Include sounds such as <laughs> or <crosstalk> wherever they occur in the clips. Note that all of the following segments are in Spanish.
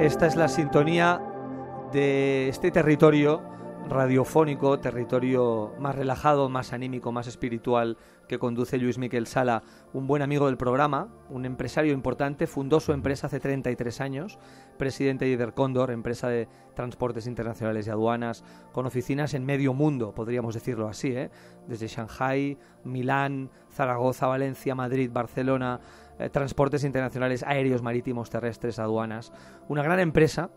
Esta es la sintonía de este territorio radiofónico, territorio más relajado, más anímico, más espiritual que conduce Luis Miquel Sala, un buen amigo del programa, un empresario importante, fundó su empresa hace 33 años, presidente de Ibercóndor, empresa de transportes internacionales y aduanas, con oficinas en medio mundo, podríamos decirlo así, ¿eh? desde Shanghai, Milán, Zaragoza, Valencia, Madrid, Barcelona, eh, transportes internacionales aéreos, marítimos, terrestres, aduanas. Una gran empresa,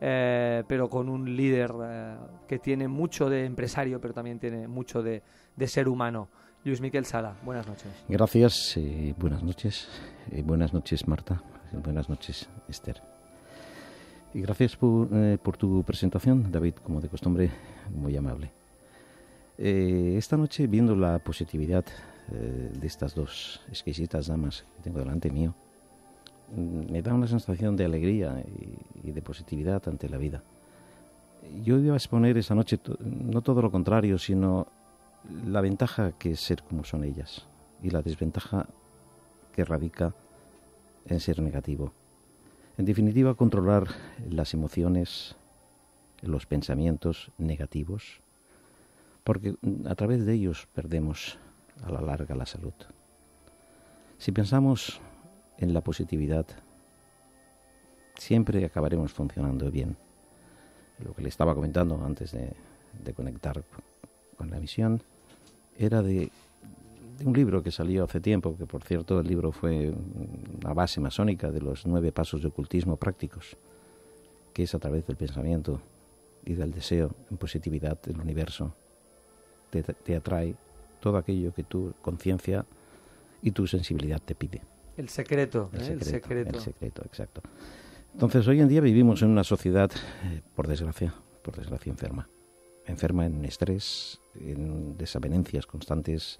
eh, pero con un líder eh, que tiene mucho de empresario, pero también tiene mucho de, de ser humano. Luis Miquel Sala, buenas noches. Gracias, buenas noches. Buenas noches, Marta. Buenas noches, Esther. Y gracias por, por tu presentación, David, como de costumbre, muy amable. Esta noche, viendo la positividad eh, de estas dos exquisitas damas que tengo delante mío, mm, me da una sensación de alegría y, de positividad ante la vida. Yo iba a exponer esa noche no todo lo contrario, sino la ventaja que es ser como son ellas y la desventaja que radica en ser negativo. En definitiva, controlar las emociones, los pensamientos negativos, porque mm, a través de ellos perdemos a la larga la salud. Si pensamos en la positividad, siempre acabaremos funcionando bien. Lo que le estaba comentando antes de, conectar con la misión era de, un libro que salió hace tiempo, que por cierto el libro fue una base masónica de los nueve pasos de ocultismo prácticos, que es a través del pensamiento y del deseo en positividad del universo. Te, te atrae todo aquello que tu conciencia y tu sensibilidad te pide. El secreto, El ¿eh? secreto, el secreto. el secreto, exacto. Entonces, hoy en día vivimos en una sociedad, eh, por desgracia, por desgracia enferma. Enferma en estrés, en desavenencias constantes,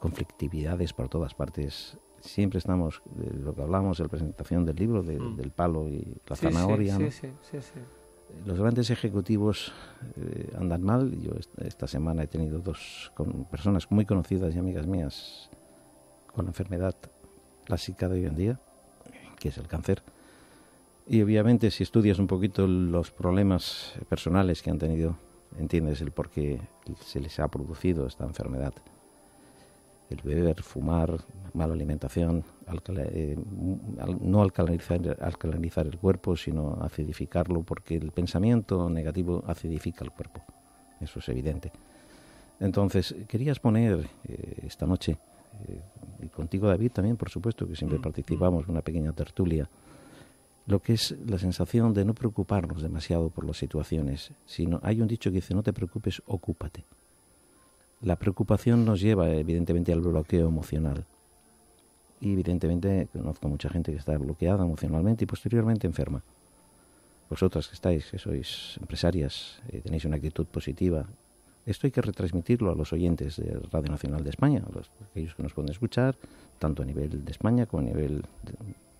conflictividades por todas partes. Siempre estamos, eh, lo que hablamos en la presentación del libro, de- Mm. del palo y la Sí, zanahoria. sí, ¿no? sí, sí, sí. Los grandes ejecutivos eh, andan mal. Yo est- esta semana he tenido dos con personas muy conocidas y amigas mías con la enfermedad clásica de hoy en día, que es el cáncer. Y obviamente si estudias un poquito los problemas personales que han tenido, entiendes el por qué se les ha producido esta enfermedad. El beber, fumar, mala alimentación, alcala- eh, al- no alcalinizar, alcalinizar el cuerpo, sino acidificarlo, porque el pensamiento negativo acidifica el cuerpo. Eso es evidente. Entonces, quería exponer eh, esta noche, eh, y contigo David también, por supuesto, que siempre Mm, participamos en una pequeña tertulia, lo que es la sensación de no preocuparnos demasiado por las situaciones, sino hay un dicho que dice, no te preocupes, ocúpate. La preocupación nos lleva evidentemente al bloqueo emocional. Y evidentemente conozco mucha gente que está bloqueada emocionalmente y posteriormente enferma. Vosotras que estáis, que sois empresarias, eh, tenéis una actitud positiva. Esto hay que retransmitirlo a los oyentes de Radio Nacional de España, a los, aquellos que nos pueden escuchar, tanto a nivel de España como a nivel de,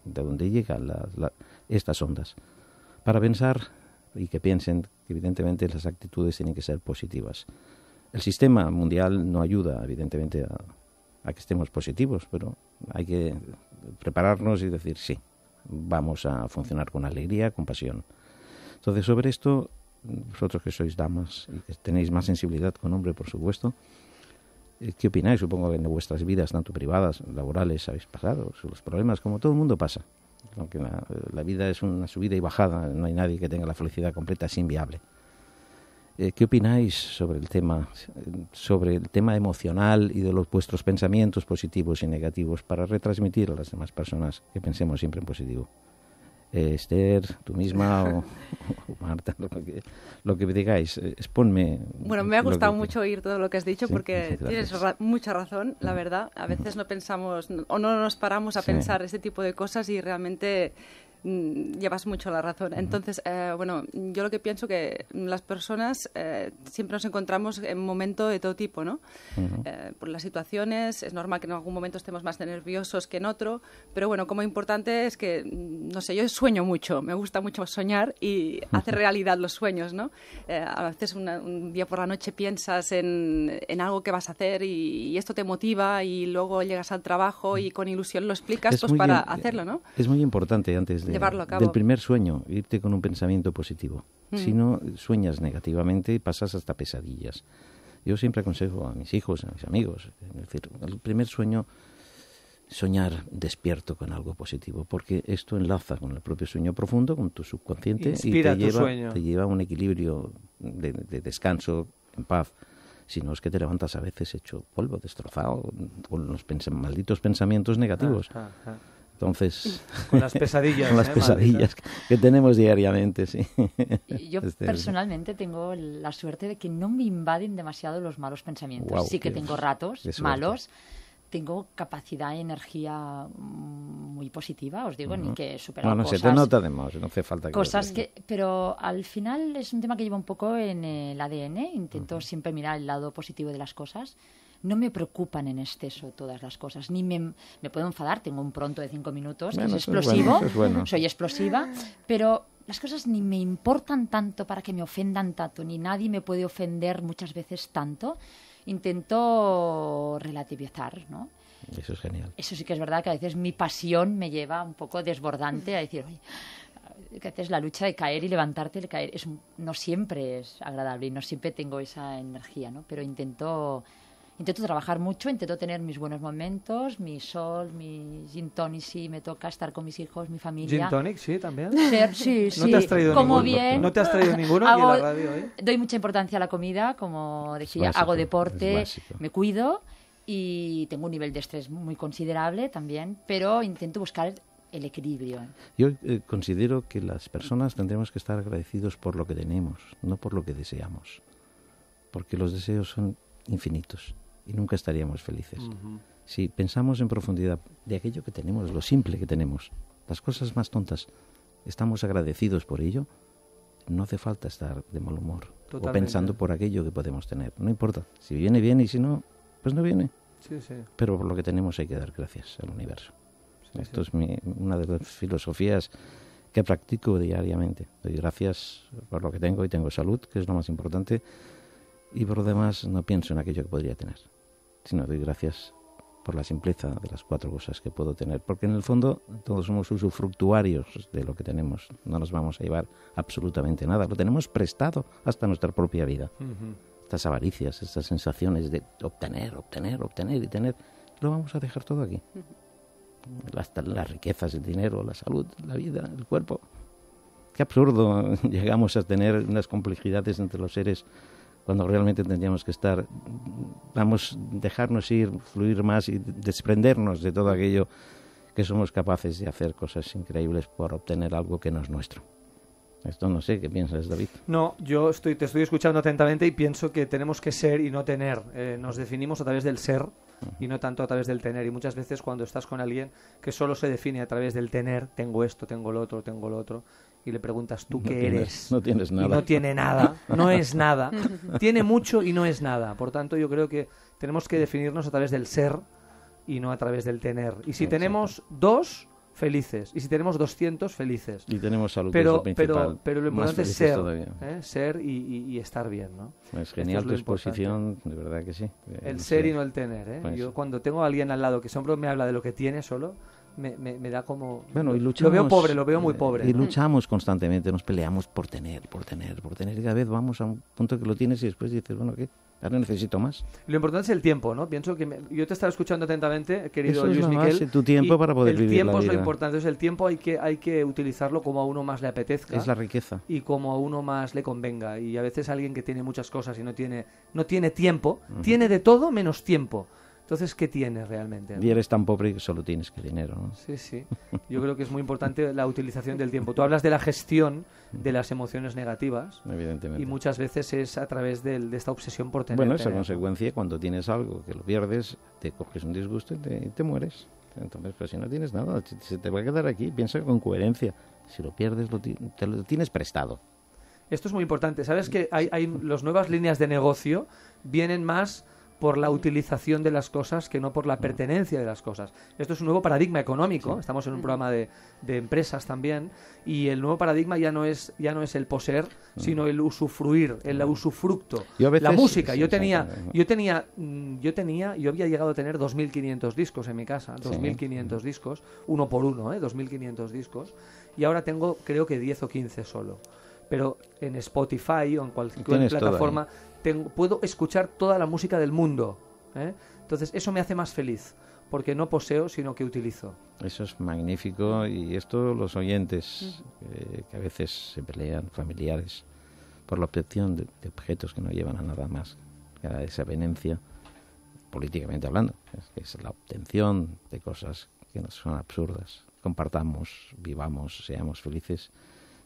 de donde llegan la- estas ondas, para pensar y que piensen que evidentemente las actitudes tienen que ser positivas. El sistema mundial no ayuda, evidentemente, a, a que estemos positivos, pero hay que prepararnos y decir sí, vamos a funcionar con alegría, con pasión. Entonces, sobre esto, vosotros que sois damas y que tenéis más sensibilidad con hombre, por supuesto, eh, ¿qué opináis? Supongo que en vuestras vidas, tanto privadas, laborales, habéis pasado los problemas, como todo el mundo pasa. Aunque la, la vida es una subida y bajada, no hay nadie que tenga la felicidad completa, es inviable. Eh, ¿Qué opináis sobre el tema, sobre el tema emocional y de los vuestros pensamientos positivos y negativos para retransmitir a las demás personas que pensemos siempre en positivo? Eh, Esther, tú misma o, o Marta, lo que, lo que digáis, eh, exponme. Bueno, me ha gustado que- mucho oír todo lo que has dicho Sí, porque tienes ra- mucha razón, la verdad. A veces no pensamos o no nos paramos a Sí. pensar este tipo de cosas y realmente llevas mucho la razón. Entonces, eh, bueno, yo lo que pienso que las personas eh, siempre nos encontramos en un momento de todo tipo, ¿no? Ujú. Eh, por las situaciones, es normal que en algún momento estemos más nerviosos que en otro, pero bueno, como importante es que, mm, no sé, yo sueño mucho, me gusta mucho soñar y hacer realidad los sueños, ¿no? Eh, a veces una- un día por la noche piensas en, en algo que vas a hacer y, y esto te motiva y luego llegas al trabajo y con ilusión lo explicas Es pues para hacerlo, ¿no? Es muy importante antes de Llevarlo a cabo. del primer sueño, irte con un pensamiento positivo. Si no, sueñas negativamente y pasas hasta pesadillas. Yo siempre aconsejo a mis hijos, a mis amigos, es decir, el primer sueño, soñar despierto con algo positivo, porque esto enlaza con el propio sueño profundo, con tu subconsciente Inspira y te tu lleva, sueño. te lleva a un equilibrio de, de descanso, en paz. Si no es que te levantas a veces hecho polvo, destrozado, con los pens- malditos pensamientos negativos. Ah, ah, ah. Entonces, Con las pesadillas. <laughs> con las ¿eh, pesadillas <laughs> que tenemos diariamente, sí. Yo <laughs> Este- personalmente tengo la suerte de que no me invaden demasiado los malos pensamientos. Sí que tengo ratos malos. Tengo capacidad y energía muy positiva, os digo, ni que superar Bueno, cosas. se te nota además, no hace falta que... Cosas que, pero al final es un tema que lleva un poco en el ADN. Intento siempre mirar el lado positivo de las cosas. No me preocupan en exceso todas las cosas. Ni me, me puedo enfadar. Tengo un pronto de cinco minutos, que Bueno, es explosivo. bueno, eso es bueno. Soy explosiva. Pero las cosas ni me importan tanto para que me ofendan tanto. Ni nadie me puede ofender muchas veces tanto. Intento relativizar, ¿no? Eso es genial. Eso sí que es verdad que a veces mi pasión me lleva un poco desbordante a decir, oye, que a veces la lucha de caer y levantarte, de caer, es, no siempre es agradable y no siempre tengo esa energía, ¿no? Pero intento, intento trabajar mucho, intento tener mis buenos momentos, mi sol, mi gin tonic si me toca estar con mis hijos, mi familia. Gin tonic, sí, también. Ser- sí, ¿No sí, te has traído como ninguno? bien. ¿No te has traído ninguno aquí en la Hago- radio hoy? Doy mucha importancia a la comida, como decía, básico, hago deporte, me cuido y tengo un nivel de estrés muy considerable también, pero intento buscar el equilibrio. Yo eh, considero que las personas tendremos que estar agradecidos por lo que tenemos, no por lo que deseamos. Porque los deseos son infinitos y nunca estaríamos felices. Si pensamos en profundidad de aquello que tenemos, lo simple que tenemos, las cosas más tontas, estamos agradecidos por ello, no hace falta estar de mal humor o pensando por aquello que podemos tener. No importa. Si viene, bien y si no, pues no viene. Sí, sí. Pero por lo que tenemos hay que dar gracias al universo. Esto es mi- una de las filosofías que practico diariamente. Doy gracias por lo que tengo y tengo salud, que es lo más importante. Y por lo demás no pienso en aquello que podría tener, sino doy gracias por la simpleza de las cuatro cosas que puedo tener. Porque en el fondo todos somos usufructuarios de lo que tenemos. No nos vamos a llevar absolutamente nada. Lo tenemos prestado hasta nuestra propia vida estas avaricias, estas sensaciones de obtener, obtener, obtener y tener, lo vamos a dejar todo aquí. Hasta las riquezas, el dinero, la salud, la vida, el cuerpo. Qué absurdo <laughs> llegamos a tener unas complejidades entre los seres cuando realmente tendríamos que estar, vamos, dejarnos ir, fluir más y desprendernos de todo aquello que somos capaces de hacer cosas increíbles por obtener algo que no es nuestro. Esto no sé, ¿qué piensas, David? No, yo estoy, te estoy escuchando atentamente y pienso que tenemos que ser y no tener. Eh, nos definimos a través del ser y no tanto a través del tener. Y muchas veces cuando estás con alguien que solo se define a través del tener, tengo esto, tengo lo otro, tengo lo otro, y le preguntas, ¿tú No qué tienes- eres? no tienes Y nada. no tiene nada, no es nada. <laughs> tiene mucho y no es nada. Por tanto, yo creo que tenemos que definirnos a través del ser y no a través del tener. Y si Exacto. tenemos dos, felices. Y si tenemos 200, felices. Y tenemos salud, que es Pero, lo principal. pero, pero lo importante es ser. ¿eh? ser y, y- y estar bien, ¿no? Es genial es tu lo exposición, de verdad que sí. El Eh, ser sí. y no el tener, ¿eh? Pues. Yo cuando tengo a alguien al lado que siempre me habla de lo que tiene solo, me, me- me da como... Bueno, y lo luchamos, veo pobre, lo veo muy eh, pobre. Y ¿no? luchamos constantemente, nos peleamos por tener, por tener, por tener. Y cada vez vamos a un punto que lo tienes y después dices, bueno, ¿qué? Ahora necesito más. Lo importante es el tiempo, ¿no? Pienso que me- yo te estaba escuchando atentamente, querido Eso es Luis la Miquel. base, tu tiempo para poder el vivir tiempo la es lo vida. importante, es el tiempo hay que, hay que utilizarlo como a uno más le apetezca. Es la riqueza. y como a uno más le convenga. Y a veces alguien que tiene muchas cosas y no tiene, no tiene tiempo, tiene de todo menos tiempo. Entonces, ¿qué tiene realmente? Y eres tan pobre que solo tienes que dinero. ¿no? Sí, sí. <laughs> Yo creo que es muy importante la utilización del tiempo. Tú hablas de la gestión de las emociones negativas Evidentemente. y muchas veces es a través del- de esta obsesión por tener. bueno, esa tener. consecuencia, cuando tienes algo que lo pierdes, te coges un disgusto y te, y te mueres. Entonces, pues si no tienes nada, se- te va a quedar aquí. Piensa con coherencia. Si lo pierdes, lo te lo tienes prestado. Esto es muy importante. ¿Sabes que hay, hay las nuevas líneas de negocio vienen más por la utilización de las cosas que no por la pertenencia de las cosas. Esto es un nuevo paradigma económico, estamos en un programa de, de, empresas también, y el nuevo paradigma ya no es, ya no es el poseer, sino el usufruir, el usufructo. la música, yo tenía, yo tenía, mm, yo tenía, yo había llegado a tener 2.500 discos en mi casa, 2.500 discos, uno por uno, ¿eh? 2.500 discos, y ahora tengo creo que 10 o 15 solo. Pero en Spotify o en cualquier plataforma puedo escuchar toda la música del mundo. ¿eh? Entonces, eso me hace más feliz, porque no poseo, sino que utilizo. Eso es magnífico y esto los oyentes, eh, que a veces se pelean, familiares, por la obtención de, objetos que no llevan a nada más que a esa venencia, políticamente hablando, es, es la obtención de cosas que nos son absurdas. Compartamos, vivamos, seamos felices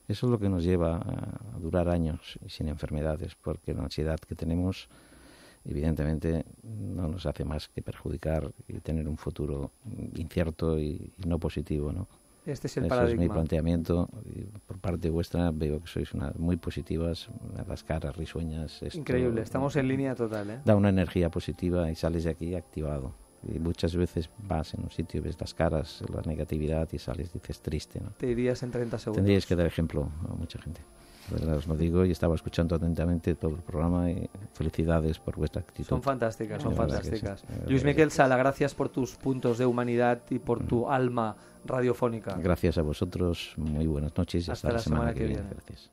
eso es lo que nos lleva a durar años sin enfermedades, porque la ansiedad que tenemos evidentemente no nos hace más que perjudicar y tener un futuro incierto y, no positivo, ¿no? Este es el Eso es mi planteamiento. Por parte vuestra veo que sois una, muy positivas, las caras risueñas. Increíble, estamos en línea total. ¿eh? Da una energía positiva y sales de aquí activado. Y muchas veces vas en un sitio, ves las caras, la negatividad y sales, dices triste. ¿no? Te irías en 30 segundos. Tendríais que dar ejemplo a mucha gente. os lo digo y estaba escuchando atentamente todo el programa y felicidades por vuestra actitud. Son fantásticas, son fantásticas. Luis Miguel Sala, gracias por tus puntos de humanidad y por tu mm. alma radiofónica. Gracias a vosotros, muy buenas noches y hasta, la, semana, que, viene. Gracias.